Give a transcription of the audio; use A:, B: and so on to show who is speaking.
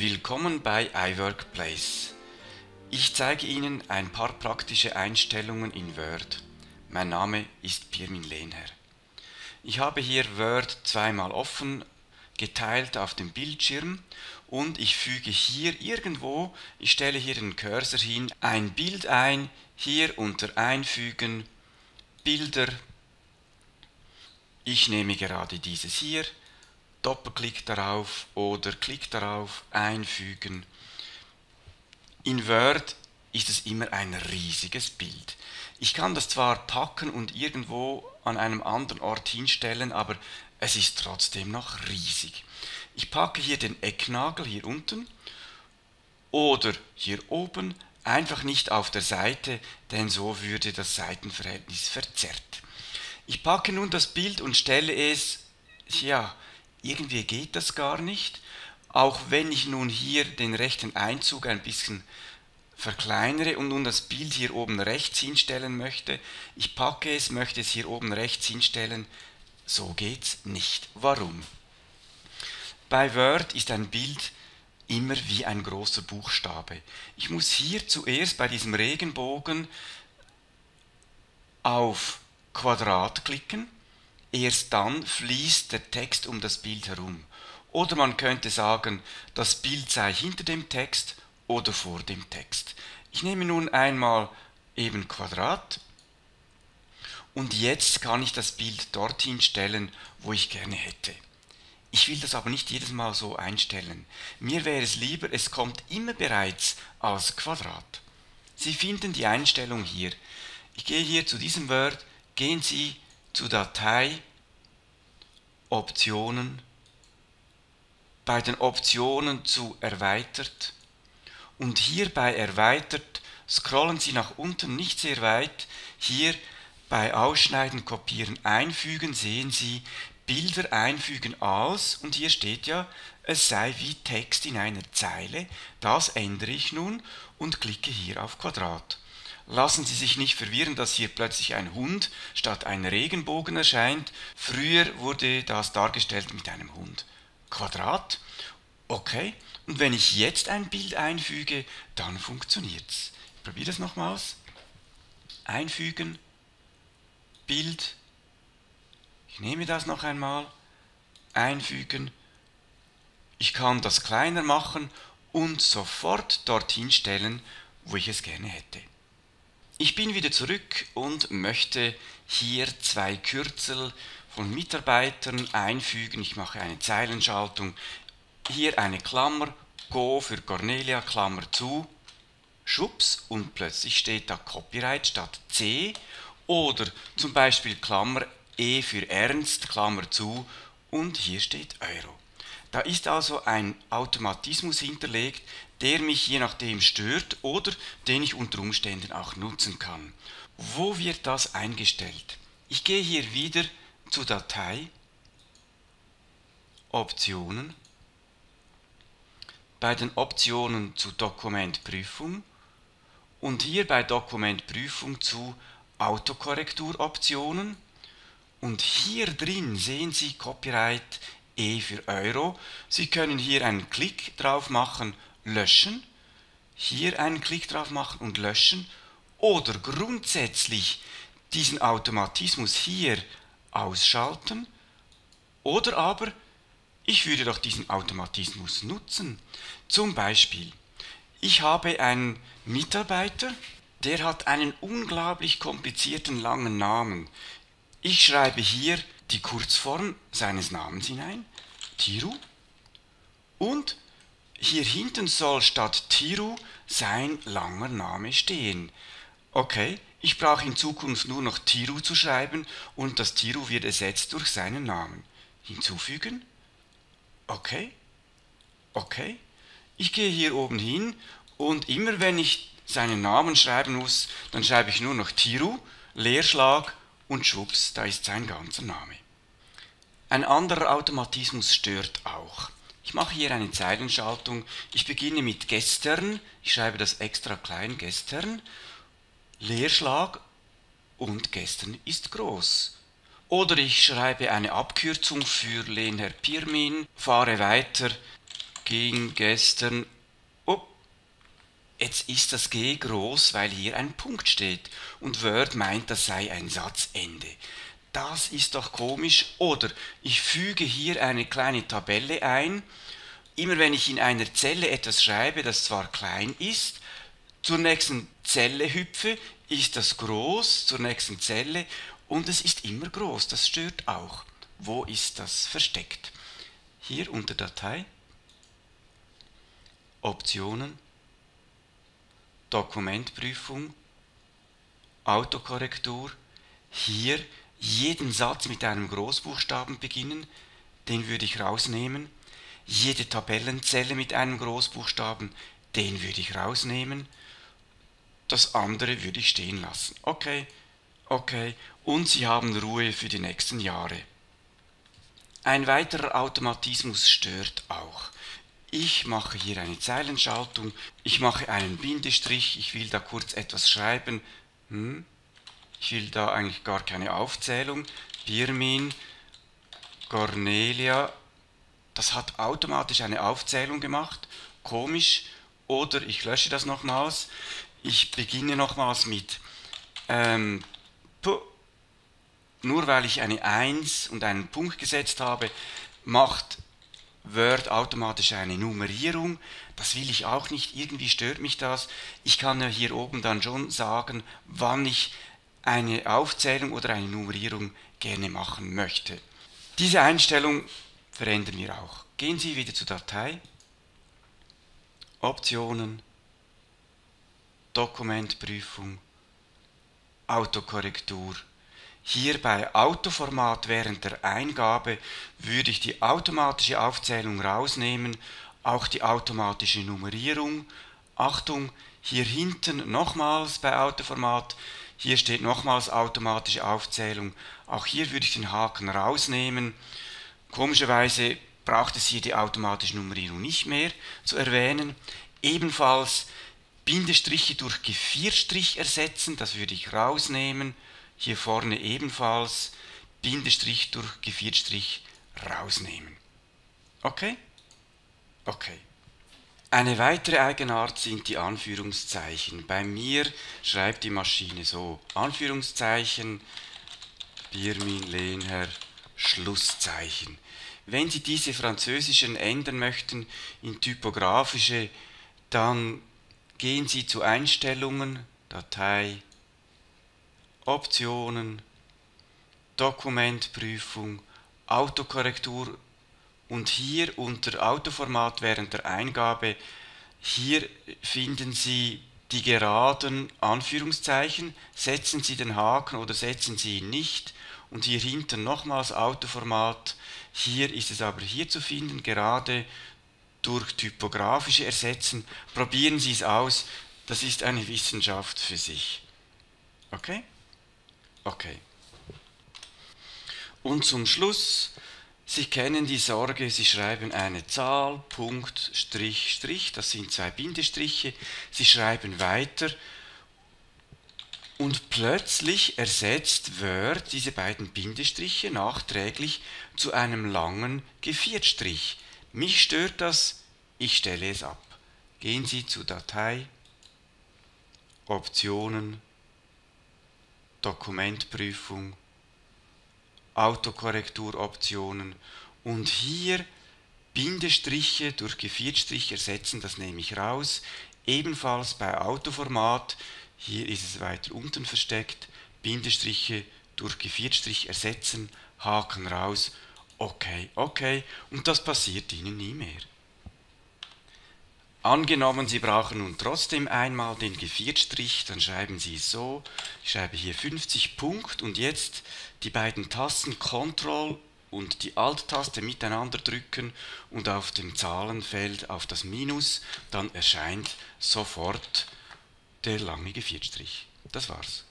A: Willkommen bei iWorkplace. Ich zeige Ihnen ein paar praktische Einstellungen in Word. Mein Name ist Pirmin Lehnherr. Ich habe hier Word zweimal offen geteilt auf dem Bildschirm und ich füge hier irgendwo, ich stelle hier den Cursor hin, ein Bild ein, hier unter Einfügen, Bilder. Ich nehme gerade dieses hier, Doppelklick darauf oder Klick darauf, einfügen. In Word ist es immer ein riesiges Bild. Ich kann das zwar packen und irgendwo an einem anderen Ort hinstellen, aber es ist trotzdem noch riesig. Ich packe hier den Ecknagel hier unten oder hier oben, einfach nicht auf der Seite, denn so würde das Seitenverhältnis verzerrt. Ich packe nun das Bild und stelle es, ja, irgendwie geht das gar nicht. Auch wenn ich nun hier den rechten Einzug ein bisschen verkleinere und nun das Bild hier oben rechts hinstellen möchte, ich packe es, möchte es hier oben rechts hinstellen, so geht's nicht. Warum? Bei Word ist ein Bild immer wie ein großer Buchstabe. Ich muss hier zuerst bei diesem Regenbogen auf Quadrat klicken Erst dann fließt der Text um das Bild herum. Oder man könnte sagen, das Bild sei hinter dem Text oder vor dem Text. Ich nehme nun einmal eben Quadrat und jetzt kann ich das Bild dorthin stellen, wo ich gerne hätte. Ich will das aber nicht jedes Mal so einstellen. Mir wäre es lieber, es kommt immer bereits als Quadrat. Sie finden die Einstellung hier. Ich gehe hier zu diesem Word, gehen Sie zu Datei, Optionen, bei den Optionen zu Erweitert und hier bei Erweitert scrollen Sie nach unten nicht sehr weit. Hier bei Ausschneiden, Kopieren, Einfügen sehen Sie Bilder einfügen als und hier steht ja, es sei wie Text in einer Zeile. Das ändere ich nun und klicke hier auf Quadrat. Lassen Sie sich nicht verwirren, dass hier plötzlich ein Hund statt ein Regenbogen erscheint. Früher wurde das dargestellt mit einem Hund. Quadrat. Okay. Und wenn ich jetzt ein Bild einfüge, dann funktioniert's. Ich probiere das nochmals. Einfügen. Bild. Ich nehme das noch einmal. Einfügen. Ich kann das kleiner machen und sofort dorthin stellen, wo ich es gerne hätte. Ich bin wieder zurück und möchte hier zwei Kürzel von Mitarbeitern einfügen. Ich mache eine Zeilenschaltung. Hier eine Klammer, Go für Cornelia, Klammer zu, Schubs und plötzlich steht da Copyright statt C oder zum Beispiel Klammer E für Ernst, Klammer zu und hier steht Euro. Da ist also ein Automatismus hinterlegt, der mich je nachdem stört oder den ich unter Umständen auch nutzen kann. Wo wird das eingestellt? Ich gehe hier wieder zu Datei, Optionen, bei den Optionen zu Dokumentprüfung und hier bei Dokumentprüfung zu Autokorrekturoptionen und hier drin sehen Sie Copyright E für Euro. Sie können hier einen Klick drauf machen löschen, hier einen Klick drauf machen und löschen oder grundsätzlich diesen Automatismus hier ausschalten oder aber ich würde doch diesen Automatismus nutzen. Zum Beispiel, ich habe einen Mitarbeiter, der hat einen unglaublich komplizierten langen Namen. Ich schreibe hier die Kurzform seines Namens hinein, Tiru, und hier hinten soll statt Tiru sein langer Name stehen. Okay, ich brauche in Zukunft nur noch Tiru zu schreiben und das Tiru wird ersetzt durch seinen Namen. Hinzufügen. Okay, okay. Ich gehe hier oben hin und immer wenn ich seinen Namen schreiben muss, dann schreibe ich nur noch Tiru, Leerschlag und schwupps, da ist sein ganzer Name. Ein anderer Automatismus stört auch. Ich mache hier eine Zeilenschaltung. Ich beginne mit gestern. Ich schreibe das extra klein, gestern. Leerschlag und gestern ist groß. Oder ich schreibe eine Abkürzung für Lenher Pirmin, fahre weiter, ging gestern, jetzt ist das G groß, weil hier ein Punkt steht und Word meint, das sei ein Satzende. Das ist doch komisch. Oder ich füge hier eine kleine Tabelle ein. Immer wenn ich in einer Zelle etwas schreibe, das zwar klein ist, zur nächsten Zelle hüpfe, ist das groß, zur nächsten Zelle und es ist immer groß. Das stört auch. Wo ist das versteckt? Hier unter Datei, Optionen, Dokumentprüfung, Autokorrektur, hier jeden Satz mit einem Großbuchstaben beginnen, den würde ich rausnehmen, jede Tabellenzelle mit einem Großbuchstaben, den würde ich rausnehmen, das andere würde ich stehen lassen. Okay, okay, und Sie haben Ruhe für die nächsten Jahre. Ein weiterer Automatismus stört auch. Ich mache hier eine Zeilenschaltung, ich mache einen Bindestrich, ich will da kurz etwas schreiben. Hm? Ich will da eigentlich gar keine Aufzählung. Birmin, Cornelia, das hat automatisch eine Aufzählung gemacht. Komisch. Oder ich lösche das nochmals. Ich beginne nochmals mit ähm, nur weil ich eine 1 und einen Punkt gesetzt habe, macht Word automatisch eine Nummerierung. Das will ich auch nicht, irgendwie stört mich das. Ich kann ja hier oben dann schon sagen, wann ich eine Aufzählung oder eine Nummerierung gerne machen möchte. Diese Einstellung verändern wir auch. Gehen Sie wieder zur Datei, Optionen, Dokumentprüfung, Autokorrektur, hier bei Autoformat während der Eingabe würde ich die automatische Aufzählung rausnehmen, auch die automatische Nummerierung. Achtung, hier hinten nochmals bei Autoformat, hier steht nochmals automatische Aufzählung. Auch hier würde ich den Haken rausnehmen. Komischerweise braucht es hier die automatische Nummerierung nicht mehr zu erwähnen. Ebenfalls Bindestriche durch Gevierstrich ersetzen, das würde ich rausnehmen hier vorne ebenfalls Bindestrich durch Geviertstrich rausnehmen. Okay? Okay. Eine weitere Eigenart sind die Anführungszeichen. Bei mir schreibt die Maschine so Anführungszeichen, Birmin, Lehnherr, Schlusszeichen. Wenn Sie diese französischen ändern möchten in typografische, dann gehen Sie zu Einstellungen, Datei, Optionen, Dokumentprüfung, Autokorrektur und hier unter Autoformat während der Eingabe, hier finden Sie die geraden Anführungszeichen, setzen Sie den Haken oder setzen Sie ihn nicht und hier hinten nochmals Autoformat, hier ist es aber hier zu finden, gerade durch typografische Ersetzen. Probieren Sie es aus, das ist eine Wissenschaft für sich. Okay? Okay. Und zum Schluss, Sie kennen die Sorge, Sie schreiben eine Zahl, Punkt, Strich, Strich, das sind zwei Bindestriche, Sie schreiben weiter und plötzlich ersetzt Word diese beiden Bindestriche nachträglich zu einem langen Geviertstrich. Mich stört das, ich stelle es ab. Gehen Sie zu Datei, Optionen, Dokumentprüfung, Autokorrekturoptionen und hier Bindestriche durch Geviertstrich ersetzen, das nehme ich raus. Ebenfalls bei Autoformat, hier ist es weiter unten versteckt, Bindestriche durch Geviertstrich ersetzen, Haken raus, okay, okay, und das passiert Ihnen nie mehr. Angenommen, Sie brauchen nun trotzdem einmal den Geviertstrich, dann schreiben Sie so, ich schreibe hier 50 Punkt und jetzt die beiden Tasten Ctrl und die Alt-Taste miteinander drücken und auf dem Zahlenfeld auf das Minus, dann erscheint sofort der lange Geviertstrich. Das war's.